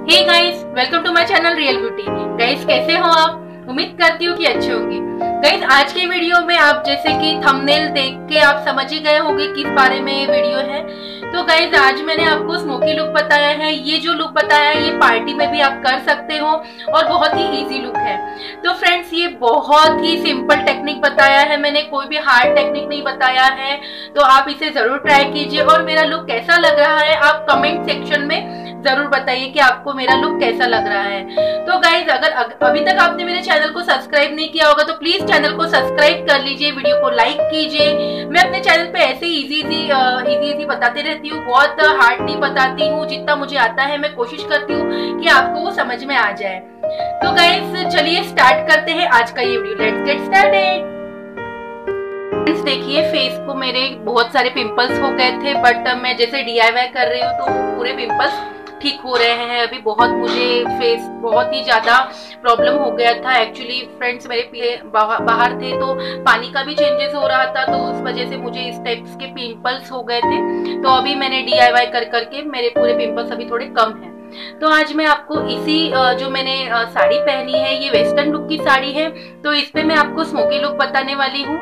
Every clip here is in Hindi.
Hey guys welcome to my channel real beauty guys कैसे हो आप? उम्मीद करती हूँ कि अच्छे होंगे। गाइस आज के वीडियो में आप जैसे कि थंबनेल देख के आप समझ ही गए होंगे किस बारे में ये वीडियो है। तो गाइज़ आज मैंने आपको स्मोकी लुक बताया है। ये जो लुक बताया है, ये पार्टी में भी आप कर सकते हो और बहुत ही इजी लुक है। तो फ्रेंड्स ये बहुत ही सिंपल टेक्निक बताया है। मैंने कोई भी हार्ड टेक्निक नहीं बताया है। तो आप इसे ज़रूर ट्राई कीजिए। और मेरा लुक कैसा लग रहा है, आप कमेंट सेक्शन में ज़रूर बताइए कि आपको मेरा लुक कैसा लग रहा है। तो गाइज़ अगर अभी तक आपने मेरे चैनल को सब्सक्राइब नहीं किया होगा तो प्लीज़ चैनल को सब्सक्राइब कर लीजिए वीडियो को लाइक कीजिए। मैं अपने चैनल पे ऐसे इजी इजी इजी इजी बताते रहती हूँ, बहुत हार्ड नहीं बताती हूँ, जितना मुझे आता है मैं कोशिश करती हूँ कि आपको वो समझ में आ जाए। तो गाइज़ चलिए स्टार्ट करते हैं आज का ये वीडियो लेट्स गेट स्टार्टेड देखिए फेस को मेरे बहुत सारे पिंपल्स हो गए थे बट मैं जैसे डीआईवाई कर रही हूँ तो पूरे पिंपल्स ठीक हो रहे हैं। अभी बहुत मुझे फेस बहुत ही ज़्यादा प्रॉब्लम हो गया था। एक्चुअली फ्रेंड्स मेरे बाहर थे तो पानी का भी चेंजेस हो रहा था तो उस वजह से मुझे इस टाइप्स के पिंपल्स हो गए थे। तो अभी मैंने डीआईवाई कर, करके मेरे पूरे पिंपल्स अभी थोड़े कम हैं। तो आज मैं आपको इसी जो मैंने साड़ी पहनी है, ये वेस्टर्न लुक की साड़ी है तो इस पे मैं आपको स्मोकी लुक बताने वाली हूँ।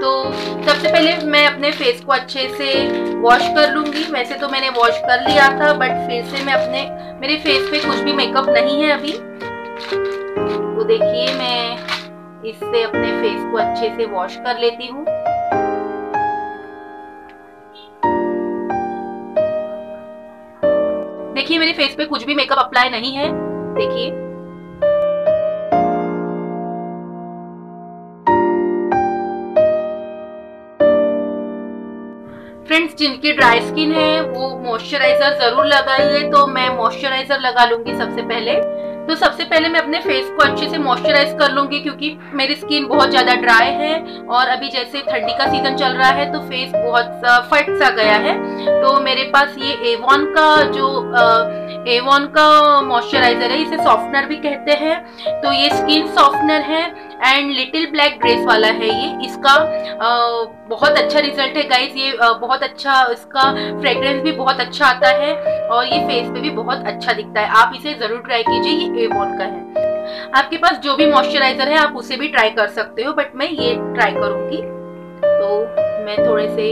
तो सबसे पहले मैं अपने फेस को अच्छे से वॉश कर लूँगी। वैसे तो मैंने वॉश कर लिया था बट फिर से मैं अपने, मेरे फेस पे कुछ भी मेकअप नहीं है अभी। तो देखिए मैं इससे अपने फेस को अच्छे से वॉश कर लेती हूँ। देखिए, मेरे फेस पे कुछ भी मेकअप अप्लाई नहीं है। देखिए। फ्रेंड्स जिनकी ड्राई स्किन है, वो मॉइस्चराइजर ज़रूर लगाइए तो मैं मॉइस्चराइजर लगा लूँगी सबसे पहले। तो सबसे पहले मैं अपने फेस को अच्छे से मॉइस्चराइज कर लूँगी क्योंकि मेरी स्किन बहुत ज़्यादा ड्राई है और अभी जैसे ठंडी का सीज़न चल रहा है तो फेस बहुत फट सा गया है। तो मेरे पास ये एवॉन का जो एवॉन का मॉइस्चराइजर है, इसे सॉफ्टनर भी कहते हैं। तो ये स्किन सॉफ्टनर है एंड लिटिल ब्लैक ग्रेस वाला है ये। इसका आ, बहुत अच्छा रिज़ल्ट है गाइज़ ये आ, बहुत अच्छा इसका फ्रेग्रेंस भी बहुत अच्छा आता है और ये फेस पे भी बहुत अच्छा दिखता है। आप इसे ज़रूर ट्राई कीजिए ये एवॉन का है। आपके पास जो भी मॉइस्चराइजर है आप उसे भी ट्राई कर सकते हो बट मैं ये ट्राई करूँगी। तो मैं थोड़े से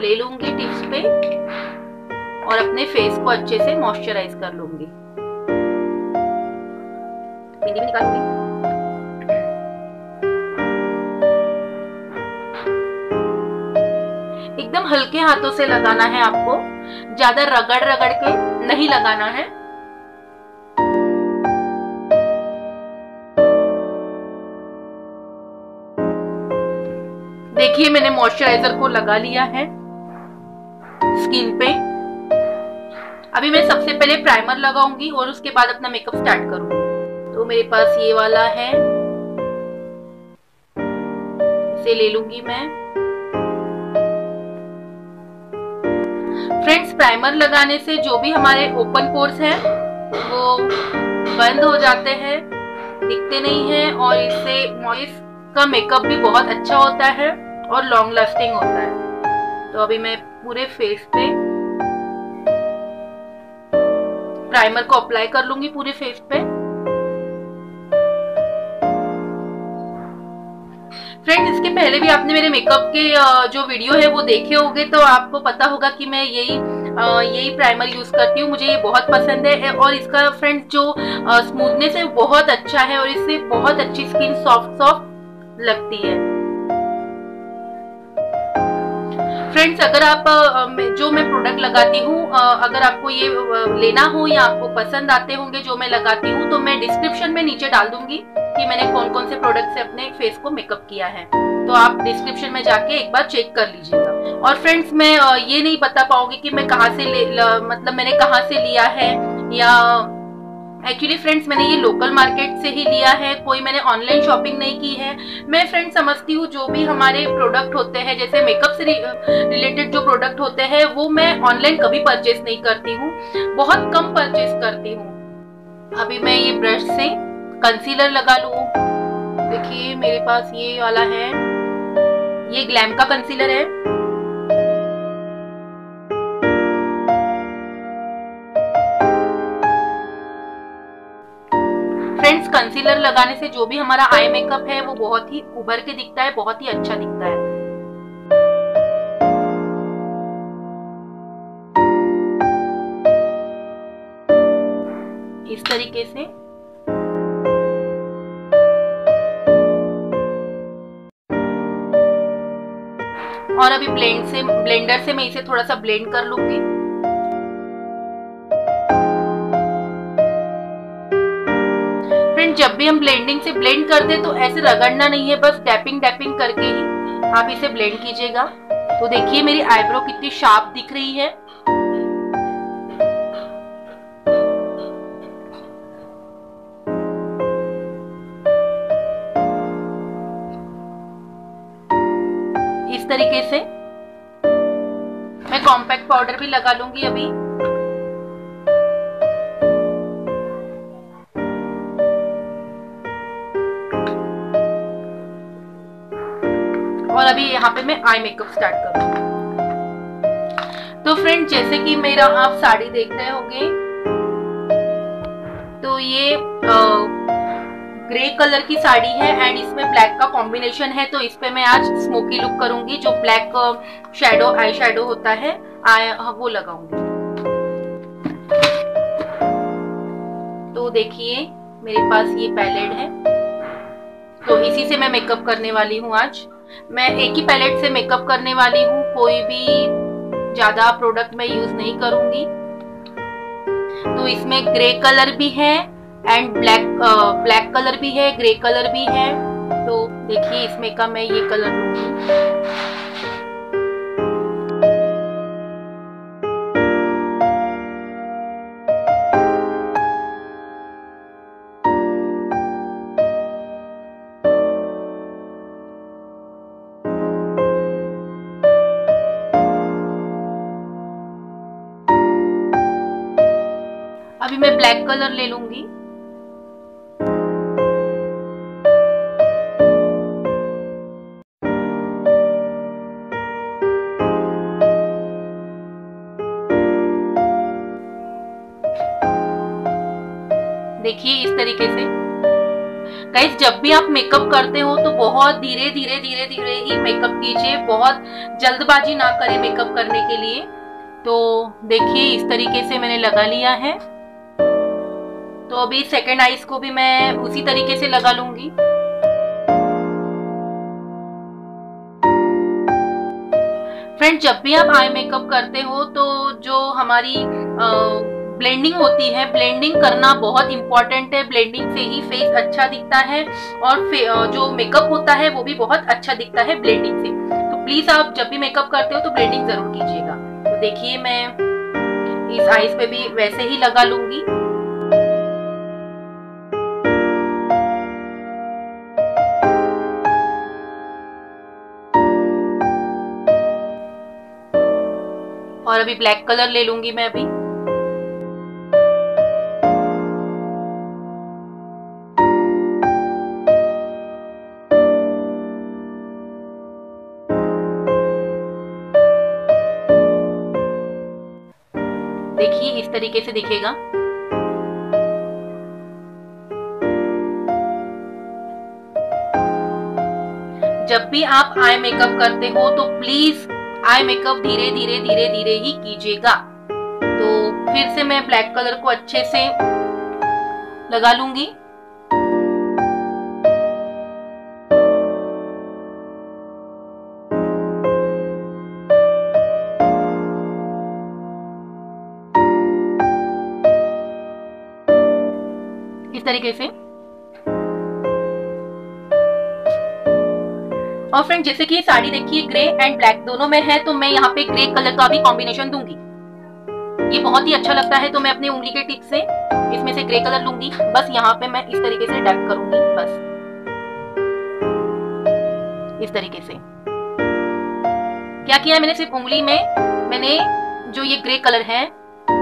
ले लूँगी टिप्स पे और अपने फेस को अच्छे से मॉइस्चराइज कर लूँगी। निकालूँगी एकदम हल्के हाथों से लगाना है आपको। ज़्यादा रगड़ रगड़ के नहीं लगाना है। देखिए, मैंने मॉइस्चराइजर को लगा लिया है स्किन पे। अभी मैं सबसे पहले प्राइमर लगाऊँगी और उसके बाद अपना मेकअप स्टार्ट करूँगी। तो मेरे पास ये वाला है। इसे ले लूँगी मैं। फ्रेंड्स प्राइमर लगाने से जो भी हमारे ओपन पोर्स हैं, वो बंद हो जाते हैं, दिखते नहीं हैं और इससे मॉइस का मेकअप भी बहुत अच्छा होता है और लॉन्ग लास्टिंग होता है। तो अभी मैं पूरे फेस पे प्राइमर को अप्लाई कर लूँगी पूरे फेस पे। फ्रेंड्स इसके पहले भी आपने मेरे मेकअप के जो वीडियो है वो देखे होंगे तो आपको पता होगा कि मैं यही यही प्राइमर यूज़ करती हूँ। मुझे ये बहुत पसंद है और इसका फ्रेंड्स जो स्मूथनेस है, बहुत अच्छा है, और इससे बहुत अच्छी स्किन सॉफ्ट सॉफ्ट लगती है। फ्रेंड्स अगर आप जो मैं प्रोडक्ट लगाती हूँ अगर आपको ये लेना हो या आपको पसंद आते होंगे जो मैं लगाती हूँ तो मैं डिस्क्रिप्शन में नीचे डाल दूँगी। कि मैंने कौन कौन से प्रोडक्ट से अपने फेस को मेकअप किया है। तो आप डिस्क्रिप्शन में जाके एक बार चेक कर लीजिएगा। और फ्रेंड्स मैं ये नहीं बता पाऊँगी कि मैं कहाँ से ले ल, मतलब मैंने कहाँ से लिया है या एक्चुअली फ्रेंड्स मैंने ये लोकल मार्केट से ही लिया है कोई मैंने ऑनलाइन शॉपिंग नहीं की है। मैं फ्रेंड्स समझती हूँ जो भी हमारे प्रोडक्ट होते हैं जैसे मेकअप से रिलेटेड जो प्रोडक्ट होते हैं वो मैं ऑनलाइन कभी परचेस नहीं करती हूँ। बहुत कम परचेस करती हूँ। अभी मैं ये ब्रश से कंसीलर लगा लू। देखिए, मेरे पास ये वाला है। ये ग्लैम का कंसीलर है। फ्रेंड्स कंसीलर लगाने से जो भी हमारा आई मेकअप है, वो बहुत ही उभर के दिखता है, बहुत ही अच्छा दिखता है। इस तरीके से और अभी ब्लेंड से ब्लेंडर से मैं इसे थोड़ा सा ब्लेंड कर लूँगी। फ्रेंड जब भी हम ब्लेंडिंग से ब्लेंड करते तो ऐसे रगड़ना नहीं है, बस टैपिंग टैपिंग करके ही आप इसे ब्लेंड कीजिएगा। तो देखिए मेरी आईब्रो कितनी शार्प दिख रही है। तरीके से? मैं कॉम्पैक्ट पाउडर भी लगा लूँगी अभी। और अभी यहाँ पे मैं आई मेकअप स्टार्ट करूँगी तो फ्रेंड जैसे कि मेरा आप साड़ी देख रहे होंगे तो ये ग्रे कलर की साड़ी है एंड इसमें ब्लैक का कॉम्बिनेशन है तो इस पे मैं आज स्मोकी लुक करूँगी, जो ब्लैक शेडो आई शेडो होता है आई वो लगाऊँगी। तो देखिए, मेरे पास ये पैलेट है। तो इसी से मैं मेकअप करने वाली हूँ आज। मैं एक ही पैलेट से मेकअप करने वाली हूँ, कोई भी ज़्यादा प्रोडक्ट मैं यूज़ नहीं करूँगी। तो इसमें ग्रे कलर भी है एंड ब्लैक ब्लैक कलर भी है ग्रे कलर भी है। तो देखिए इसमें का मैं ये कलर लूँगी अभी मैं ब्लैक कलर ले लूँगी। तरीके से। गाइस जब भी आप मेकअप करते हो तो बहुत धीरे धीरे धीरे धीरे ही मेकअप कीजिए। बहुत जल्दबाजी ना करें मेकअप करने के लिए। तो देखिए इस तरीके से मैंने लगा लिया है। तो अभी सेकेंड आईज को भी मैं उसी तरीके से लगा लूँगी। फ्रेंड जब भी आप आई मेकअप करते हो तो जो हमारी आ, ब्लेंडिंग होती है, ब्लेंडिंग करना बहुत इंपॉर्टेंट है, ब्लेंडिंग से ही फेस अच्छा दिखता है और जो मेकअप होता है वो भी बहुत अच्छा दिखता है ब्लेंडिंग से। तो प्लीज़ आप जब भी मेकअप करते हो तो ब्लेंडिंग ज़रूर कीजिएगा। तो देखिए मैं इस आईज पे भी वैसे ही लगा लूँगी। और अभी ब्लैक कलर ले लूँगी मैं अभी। देखिए, इस तरीके से दिखेगा। जब भी आप आई मेकअप करते हो तो प्लीज़ आई मेकअप धीरे धीरे धीरे धीरे ही कीजिएगा। तो फिर से मैं ब्लैक कलर को अच्छे से लगा लूँगी। इस तरीके से? और फ्रेंड जैसे कि साड़ी देखिए ग्रे एंड ब्लैक दोनों में है तो मैं यहाँ पे ग्रे कलर का भी कॉम्बिनेशन दूँगी। ये बहुत ही अच्छा लगता है तो मैं अपनी उंगली के टिप से इसमें से ग्रे कलर लूँगी। बस यहाँ पे मैं इस तरीके से डैप करूँगी, बस। इस तरीके से। क्या किया मैंने? सिर्फ़ उंगली में मैंने जो ये ग्रे कलर है,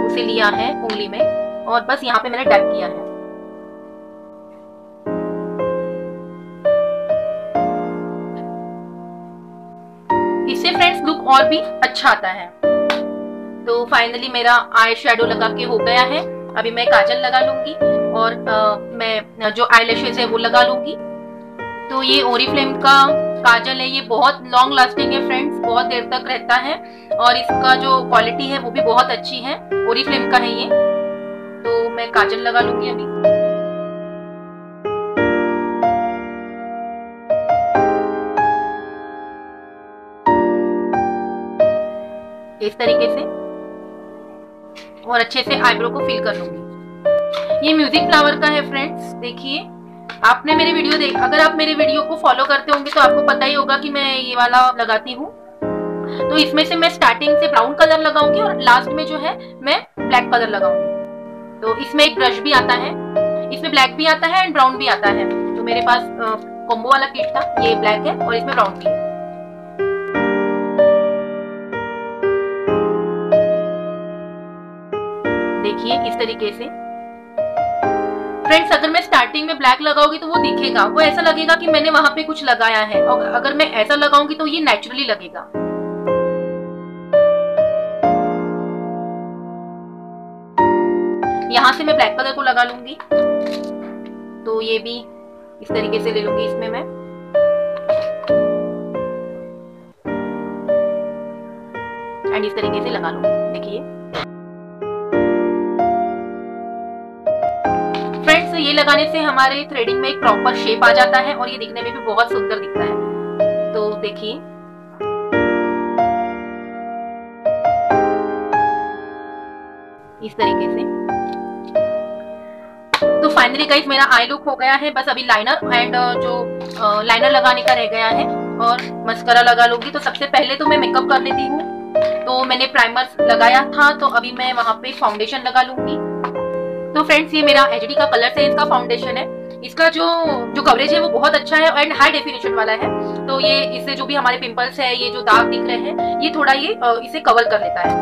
उसे लिया है उंगली में, और बस यहाँ पे मैंने डैप किया है। इससे फ्रेंड्स लुक और भी अच्छा आता है। तो फाइनली मेरा आई शेडो लगा के हो गया है। अभी मैं काजल लगा लूँगी और आ, मैं जो आई है वो लगा लूँगी। तो ये ओरी फ्लेम का काजल है। ये बहुत लॉन्ग लास्टिंग है फ्रेंड्स बहुत देर तक रहता है और इसका जो क्वालिटी है वो भी बहुत अच्छी है। ओरी फ्लेम का है ये। तो मैं काजल लगा लूँगी अभी। इस तरीके से और अच्छे से आईब्रो को फिल कर लूँगी। ये म्यूज़िक फ्लावर का है फ्रेंड्स देखिए। आपने मेरे वीडियो देख, अगर आप मेरे वीडियो को फॉलो करते होंगे तो आपको पता ही होगा कि मैं ये वाला लगाती हूँ। तो इसमें से मैं स्टार्टिंग से ब्राउन कलर लगाऊँगी और लास्ट में जो है, मैं ब्लैक कलर लगाऊँगी। तो इसमें एक ब्रश भी आता है। इसमें ब्लैक भी आता है एंड ब्राउन भी आता है। तो मेरे पास कॉम्बो वाला किट था, ये ब्लैक है और इसमें ब्राउन भी है। देखिए इस तरीके से। फ्रेंड्स अगर मैं स्टार्टिंग में ब्लैक लगाऊँगी तो वो दिखेगा। वो ऐसा लगेगा कि मैंने वहाँ पे कुछ लगाया है। और अगर मैं ऐसा लगाऊँगी तो ये नेचुरली लगेगा। यहाँ से मैं ब्लैक कलर को लगा लूँगी। तो ये भी इस तरीके से ले लूँगी इसमें मैं। एंड इस तरीके से लगा लूँगी। देखिए। ये लगाने से हमारे थ्रेडिंग में एक प्रॉपर शेप आ जाता है और ये दिखने में भी बहुत सुंदर दिखता है। तो देखिए। इस तरीके से। तो फाइनली गाइस मेरा आई लुक हो गया है, बस अभी लाइनर एंड जो लाइनर लगाने का रह गया है और मस्करा लगा लूँगी। तो सबसे पहले तो मैं मेकअप कर लेती हूँ। तो मैंने प्राइमर लगाया था तो अभी मैं वहाँ पे फाउंडेशन लगा लूँगी। तो फ्रेंड्स ये मेरा एचडी का कलर सेंस का फाउंडेशन है। इसका जो जो कवरेज है वो बहुत अच्छा है एंड हाई डेफिनेशन वाला है। तो ये, इससे जो भी हमारे पिंपल्स है, ये जो दाग दिख रहे हैं, ये थोड़ा ये इसे कवर कर लेता है।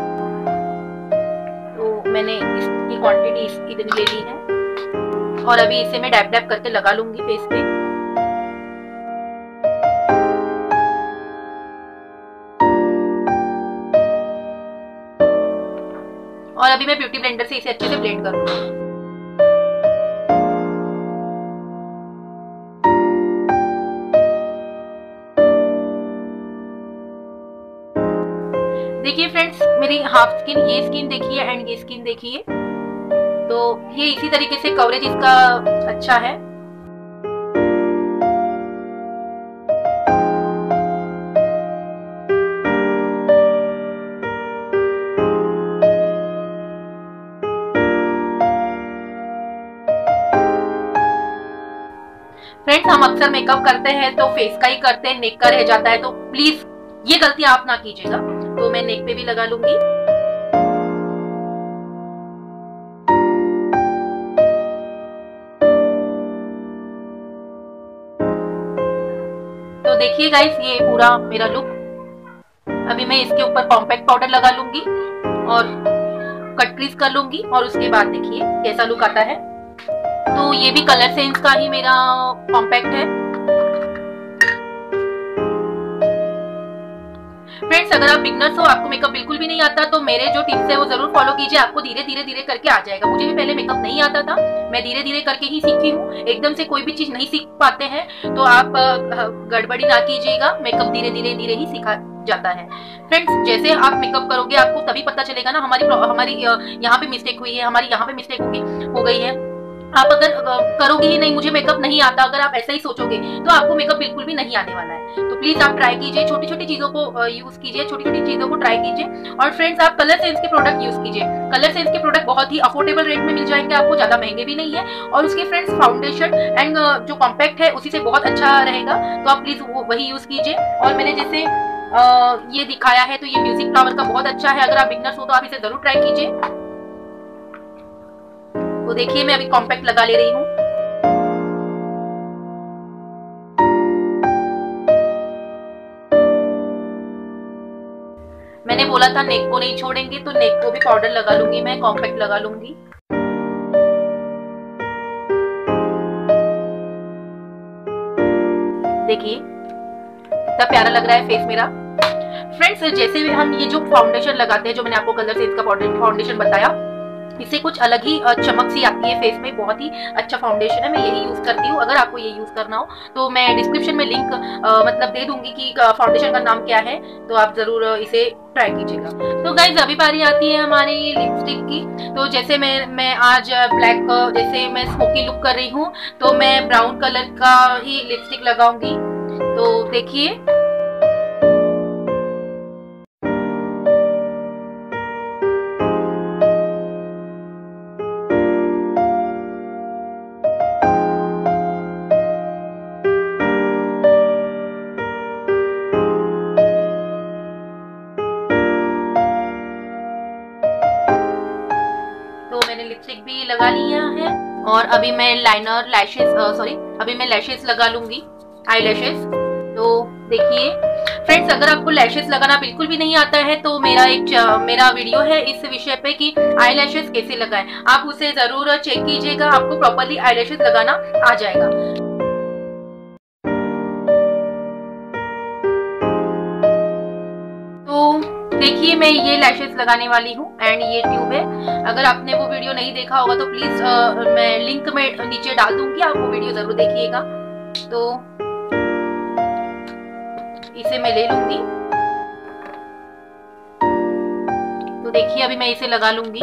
तो मैंने इसकी क्वांटिटी इतनी ले ली है। और अभी इसे मैं डैप डैप करके लगा लूँगी फेस पे। और अभी मैं ब्यूटी ब्लेंडर से इसे अच्छे से ब्लेंड करूँगी। देखिए फ्रेंड्स मेरी हाफ़ स्किन ये स्किन देखिए एंड ये स्किन देखिए। तो ये इसी तरीके से कवरेज इसका अच्छा है। फ्रेंड्स हम अक्सर मेकअप करते हैं तो फेस का ही करते हैं नेक का रह जाता है तो प्लीज़ ये गलती आप ना कीजिएगा। तो मैं नेक पे भी लगा लूँगी। तो देखिए गाइस ये पूरा मेरा लुक अभी मैं इसके ऊपर कॉम्पैक्ट पाउडर लगा लूँगी और कट क्रीज कर लूँगी और उसके बाद देखिए कैसा लुक आता है। तो ये भी कलर सेंस का ही मेरा कॉम्पैक्ट है। फ्रेंड्स अगर आप बिगनर्स हो, आपको मेकअप बिल्कुल भी नहीं आता तो मेरे जो टिप्स है वो ज़रूर फॉलो कीजिए। आपको धीरे धीरे धीरे करके आ जाएगा। मुझे भी पहले मेकअप नहीं आता था। मैं धीरे धीरे करके ही सीखी हूँ। एकदम से कोई भी चीज़ नहीं सीख पाते हैं तो आप गड़बड़ी ना कीजिएगा। मेकअप धीरे धीरे धीरे ही सीखा जाता है। फ्रेंड्स जैसे आप मेकअप करोगे, आपको तभी पता चलेगा ना, हमारी हमारी यहाँ पे मिस्टेक हुई है, हमारी यहाँ पे मिस्टेक हो गई है। आप अगर करोगे ही नहीं, मुझे मेकअप नहीं आता, अगर आप ऐसा ही सोचोगे तो आपको मेकअप बिल्कुल भी नहीं आने वाला है। तो प्लीज़ आप ट्राई कीजिए छोटी छोटी चीज़ों को यूज़ कीजिए छोटी छोटी चीज़ों को ट्राई कीजिए। और फ्रेंड्स आप कलर सेंस के प्रोडक्ट यूज़ कीजिए। कलर सेंस के प्रोडक्ट बहुत ही अफोर्डेबल रेट में मिल जाएँगे आपको, ज़्यादा महँगे भी नहीं है। और उसके फ्रेंड्स फाउंडेशन एंड जो कॉम्पैक्ट है, उसी से बहुत अच्छा रहेगा। तो आप प्लीज़ वही यूज़ कीजिए। और मैंने जैसे ये दिखाया है तो ये म्यूज़िक फ्लावर का बहुत अच्छा है। अगर आप बिगनर्स हो तो आप इसे ज़रूर ट्राई कीजिए। तो देखिए, मैं अभी कॉम्पैक्ट लगा ले रही हूँ। मैंने बोला था नेक को नहीं छोड़ेंगे तो नेक को भी पाउडर लगा लूँगी मैं कॉम्पैक्ट लगा लूँगी। देखिए कितना प्यारा लग रहा है फेस मेरा। फ्रेंड्स जैसे भी हम ये जो फाउंडेशन लगाते हैं, जो मैंने आपको कलर से इसका फाउंडेशन बताया इससे कुछ अलग ही चमक सी आती है फेस में। बहुत ही अच्छा फाउंडेशन है, मैं यही यूज़ करती हूँ। अगर आपको ये यूज़ करना हो तो मैं डिस्क्रिप्शन में लिंक मतलब दे दूँगी कि फाउंडेशन का नाम क्या है तो आप ज़रूर इसे ट्राई कीजिएगा। तो गाइज़ अभी बारी आती है हमारी लिपस्टिक की। तो जैसे मैं मैं आज ब्लैक जैसे मैं स्मोकी लुक कर रही हूँ तो मैं ब्राउन कलर का ही लिपस्टिक लगाऊँगी। तो देखिए। लिपस्टिक भी लगा लिया है और अभी मैं लाइनर लैशेस सॉरी अभी मैं लैशेस लगा लूँगी आई लैशेस तो देखिए फ्रेंड्स अगर आपको लैशेस लगाना बिल्कुल भी नहीं आता है तो मेरा एक मेरा वीडियो है इस विषय पे कि आई लैशेज कैसे लगाएँ। आप उसे ज़रूर चेक कीजिएगा, आपको प्रॉपरली आई लैशेस लगाना आ जाएगा। देखिए मैं ये लैशेस लगाने वाली हूँ एंड ये ट्यूब है। अगर आपने वो वीडियो नहीं देखा होगा तो प्लीज़ आ, मैं लिंक में नीचे डाल दूँगी आप वो वीडियो ज़रूर देखिएगा। तो इसे मैं ले लूँगी। तो देखिए अभी मैं इसे लगा लूँगी।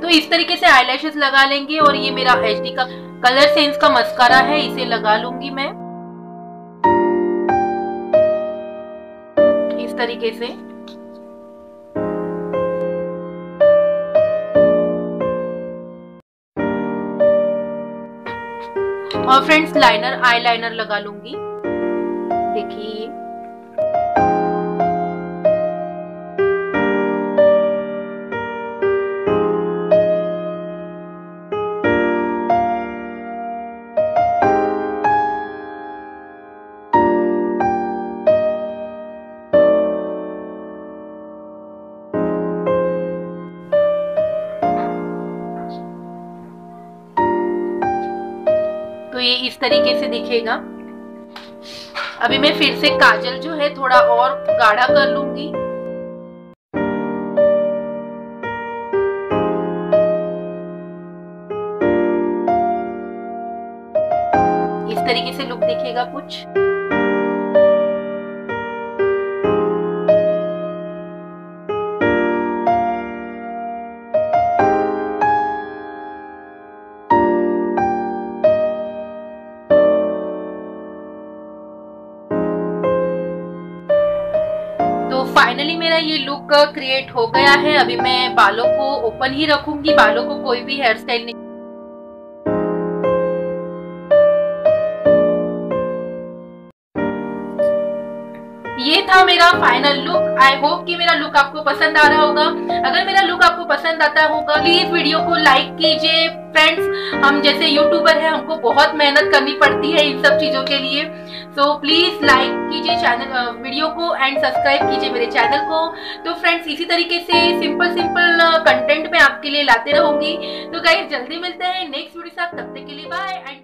तो इस तरीके से आई लगा लेंगे और ये मेरा एचडी का कलर सेंस का मस्कारा है इसे लगा लूँगी मैं। इस तरीके से। और फ्रेंड्स लाइनर आई लाइनर लगा लूँगी। देखिए दिखेगा। अभी मैं फिर से काजल जो है थोड़ा और गाढ़ा कर लूँगी। इस तरीके से लुक दिखेगा कुछ। मेरा ये लुक क्रिएट हो गया है। अभी मैं बालों को ओपन ही रखूँगी। बालों को कोई भी हेयर स्टाइल नहीं। ये था मेरा फाइनल लुक आई होप कि मेरा लुक आपको पसंद आ रहा होगा। अगर मेरा लुक आपको पसंद आता होगा प्लीज़ वीडियो को लाइक कीजिए। फ्रेंड्स हम जैसे यूट्यूबर है, हमको बहुत मेहनत करनी पड़ती है इन सब चीज़ों के लिए। सो प्लीज़ लाइक कीजिए चैनल वीडियो को एंड सब्सक्राइब कीजिए मेरे चैनल को। तो फ्रेंड्स इसी तरीके से सिंपल सिंपल कंटेंट में आपके लिए लाते रहूँगी। तो गाइज़ जल्दी मिलते हैं नेक्स्ट वीडियो साथ। तब तक के लिए बाय एंड